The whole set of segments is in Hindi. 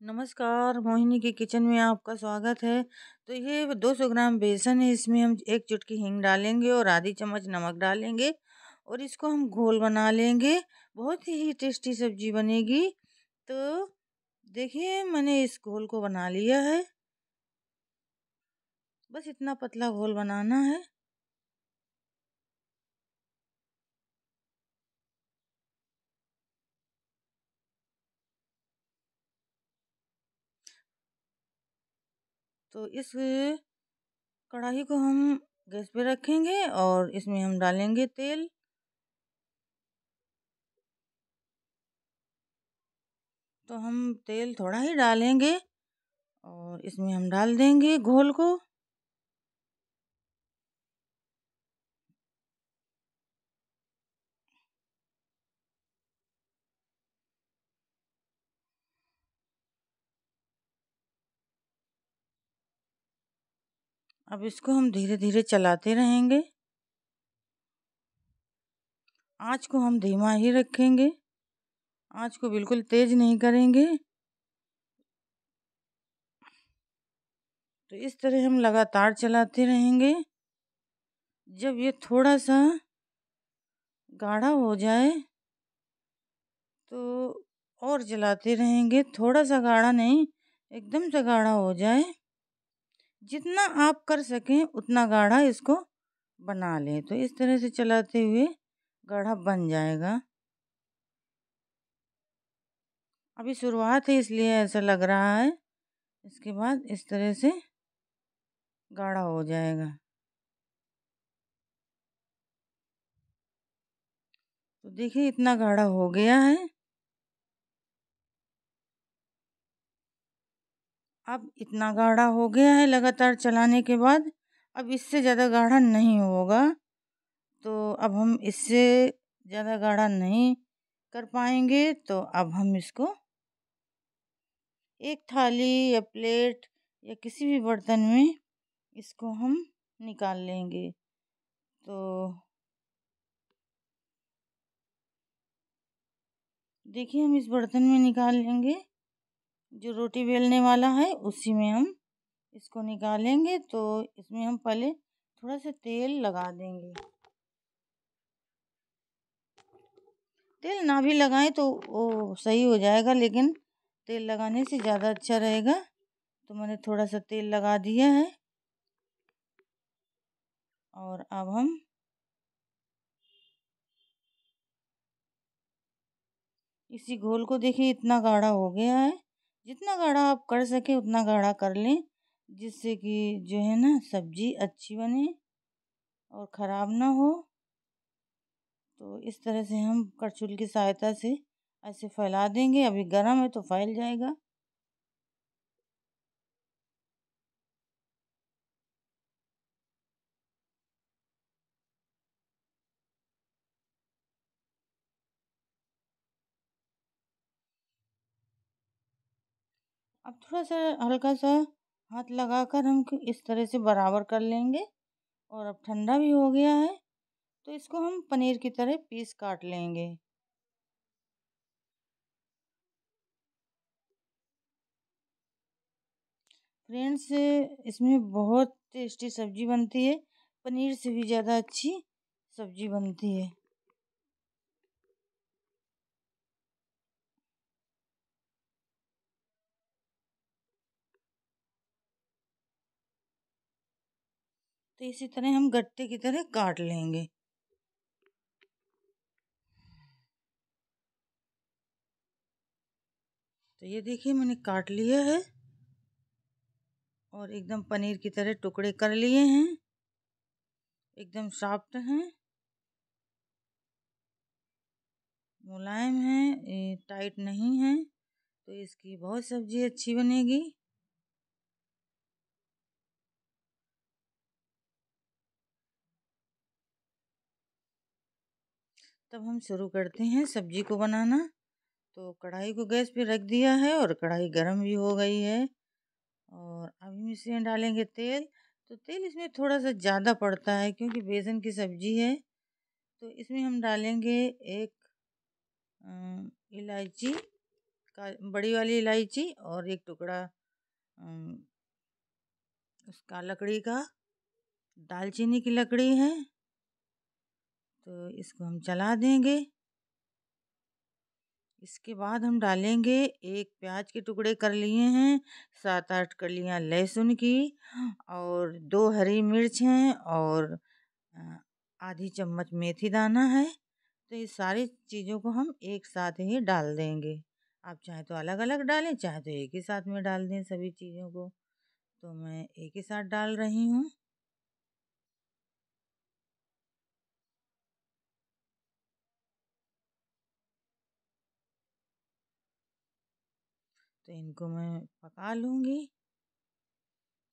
नमस्कार, मोहिनी के किचन में आपका स्वागत है। तो ये 200 ग्राम बेसन है, इसमें हम एक चुटकी हींग डालेंगे और आधी चम्मच नमक डालेंगे और इसको हम घोल बना लेंगे। बहुत ही टेस्टी सब्ज़ी बनेगी। तो देखिए, मैंने इस घोल को बना लिया है। बस इतना पतला घोल बनाना है। तो इस कढ़ाई को हम गैस पे रखेंगे और इसमें हम डालेंगे तेल। तो हम तेल थोड़ा ही डालेंगे और इसमें हम डाल देंगे घोल को। अब इसको हम धीरे धीरे चलाते रहेंगे। आँच को हम धीमा ही रखेंगे। आँच को बिल्कुल तेज़ नहीं करेंगे। तो इस तरह हम लगातार चलाते रहेंगे। जब ये थोड़ा सा गाढ़ा हो जाए तो और जलाते रहेंगे। थोड़ा सा गाढ़ा नहीं, एकदम से गाढ़ा हो जाए। जितना आप कर सकें, उतना गाढ़ा इसको बना लें। तो इस तरह से चलाते हुए गाढ़ा बन जाएगा। अभी शुरुआत है, इसलिए ऐसा लग रहा है। इसके बाद इस तरह से गाढ़ा हो जाएगा। तो देखिए, इतना गाढ़ा हो गया है। अब इतना गाढ़ा हो गया है लगातार चलाने के बाद, अब इससे ज़्यादा गाढ़ा नहीं होगा। तो अब हम इससे ज़्यादा गाढ़ा नहीं कर पाएँगे तो अब हम इसको एक थाली या प्लेट या किसी भी बर्तन में इसको हम निकाल लेंगे। तो देखिए हम इस बर्तन में निकाल लेंगे। जो रोटी बेलने वाला है, उसी में हम इसको निकालेंगे तो इसमें हम पहले थोड़ा सा तेल लगा देंगे। तेल ना भी लगाएँ तो वो सही हो जाएगा, लेकिन तेल लगाने से ज़्यादा अच्छा रहेगा। तो मैंने थोड़ा सा तेल लगा दिया है। और अब हम इसी घोल को देखिए, इतना गाढ़ा हो गया है। जितना गाढ़ा आप कर सके, उतना गाढ़ा कर लें, जिससे कि जो है ना, सब्ज़ी अच्छी बने और ख़राब ना हो। तो इस तरह से हम करछुल की सहायता से ऐसे फैला देंगे। अभी गर्म है तो फैल जाएगा। अब थोड़ा सा हल्का सा हाथ लगाकर हम इस तरह से बराबर कर लेंगे और अब ठंडा भी हो गया है तो इसको हम पनीर की तरह पीस काट लेंगे। फ्रेंड्स, इसमें बहुत टेस्टी सब्ज़ी बनती है, पनीर से भी ज़्यादा अच्छी सब्ज़ी बनती है। तो इसी तरह हम गट्टे की तरह काट लेंगे। तो ये देखिए मैंने काट लिया है और एकदम पनीर की तरह टुकड़े कर लिए हैं। एकदम सॉफ्ट हैं। मुलायम है टाइट नहीं है तो इसकी बहुत सब्ज़ी अच्छी बनेगी। तब हम शुरू करते हैं सब्ज़ी को बनाना। तो कढ़ाई को गैस पे रख दिया है और कढ़ाई गर्म भी हो गई है। और अभी इसमें डालेंगे तेल। तो तेल इसमें थोड़ा सा ज़्यादा पड़ता है क्योंकि बेसन की सब्ज़ी है। तो इसमें हम डालेंगे एक इलायची, का, बड़ी वाली इलायची और एक टुकड़ा उसका लकड़ी का। दालचीनी की लकड़ी है। तो इसको हम चला देंगे। इसके बाद हम डालेंगे एक प्याज के टुकड़े कर लिए हैं, सात आठ कलियाँ लहसुन की और दो हरी मिर्च हैं और आधी चम्मच मेथी दाना है। तो ये सारी चीज़ों को हम एक साथ ही डाल देंगे। आप चाहे तो अलग अलग डालें, चाहे तो एक ही साथ में डाल दें सभी चीज़ों को। तो मैं एक ही साथ डाल रही हूँ। तो इनको मैं पका लूँगी।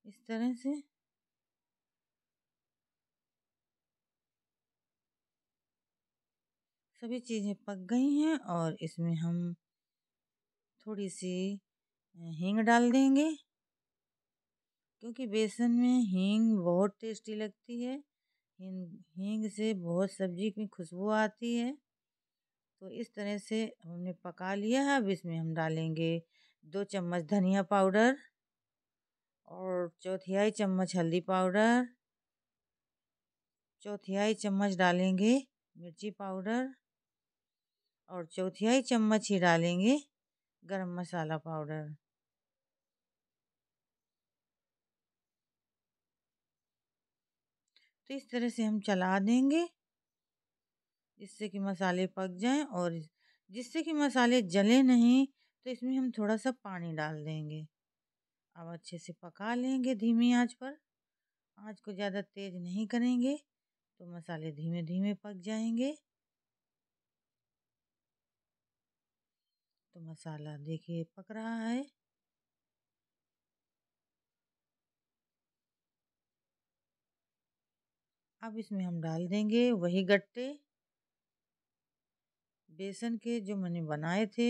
इस तरह से। सभी चीज़ें पक गई हैं और इसमें हम थोड़ी सी हींग डाल देंगे। क्योंकि बेसन में हींग बहुत टेस्टी लगती है। हींग से बहुत सब्ज़ी की खुशबू आती है। तो इस तरह से हमने पका लिया है। अब इसमें हम डालेंगे दो चम्मच धनिया पाउडर और चौथाई चम्मच हल्दी पाउडर। चौथाई चम्मच डालेंगे मिर्ची पाउडर और चौथाई चम्मच ही डालेंगे गरम मसाला पाउडर। तो इस तरह से हम चला देंगे जिससे कि मसाले पक जाएँ और जिससे कि मसाले जले नहीं तो इसमें हम थोड़ा सा पानी डाल देंगे। अब अच्छे से पका लेंगे धीमी आँच पर। आँच को ज़्यादा तेज़ नहीं करेंगे तो मसाले धीमे धीमे पक जाएँगे। तो मसाला देखिए पक रहा है। अब इसमें हम डाल देंगे वही गट्टे। बेसन के जो मैंने बनाए थे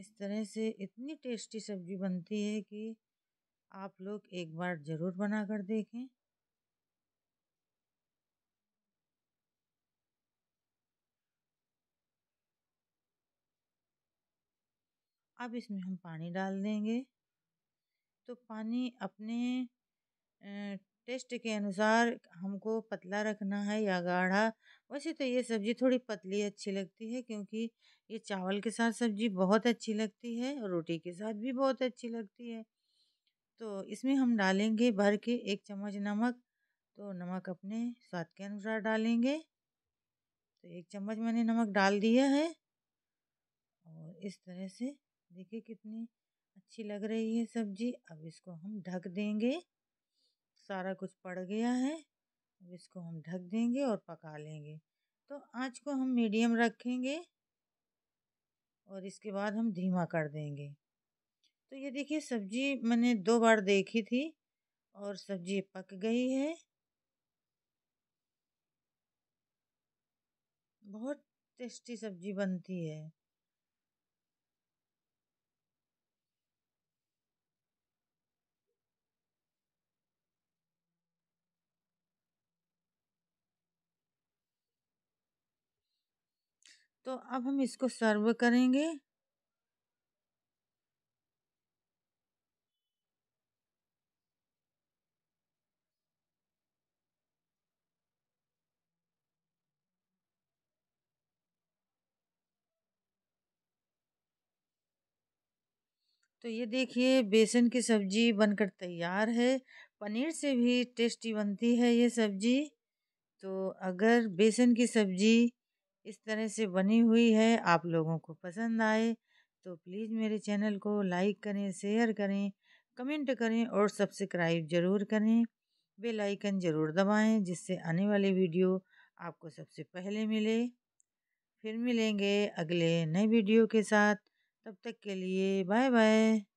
इस तरह से इतनी टेस्टी सब्ज़ी बनती है कि आप लोग एक बार ज़रूर बना कर देखें। अब इसमें हम पानी डाल देंगे। तो पानी अपने टेस्ट के अनुसार हमको पतला रखना है या गाढ़ा। वैसे तो ये सब्ज़ी थोड़ी पतली अच्छी लगती है क्योंकि ये चावल के साथ सब्ज़ी बहुत अच्छी लगती है और रोटी के साथ भी बहुत अच्छी लगती है। तो इसमें हम डालेंगे भर के एक चम्मच नमक तो नमक अपने स्वाद के अनुसार डालेंगे। तो एक चम्मच मैंने नमक डाल दिया है और इस तरह से देखिए कितनी अच्छी लग रही है सब्ज़ी। अब इसको हम ढक देंगे। सारा कुछ पड़ गया है, अब इसको हम ढक देंगे और पका लेंगे। तो आँच को हम मीडियम रखेंगे और इसके बाद हम धीमा कर देंगे। तो ये देखिए, सब्ज़ी मैंने दो बार देखी थी और सब्ज़ी पक गई है। बहुत टेस्टी सब्ज़ी बनती है। तो अब हम इसको सर्व करेंगे। तो ये देखिए, बेसन की सब्ज़ी बनकर तैयार है। पनीर से भी टेस्टी बनती है ये सब्ज़ी। तो अगर बेसन की सब्ज़ी इस तरह से बनी हुई है, आप लोगों को पसंद आए तो प्लीज़ मेरे चैनल को लाइक करें, शेयर करें, कमेंट करें और सब्सक्राइब ज़रूर करें। बेल आइकन ज़रूर दबाएँ, जिससे आने वाले वीडियो आपको सबसे पहले मिले। फिर मिलेंगे अगले नए वीडियो के साथ। तब तक के लिए बाय बाय